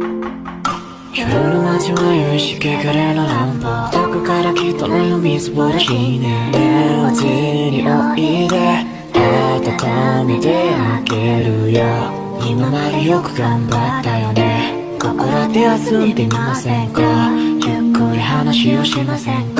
夜の街は夕いしけくれの乱暴どこから来たのよ水ぼらしいね電話においで温めてあげるよ。今までよく頑張ったよね。ここらで休んでみませんか？ゆっくり話をしませんか？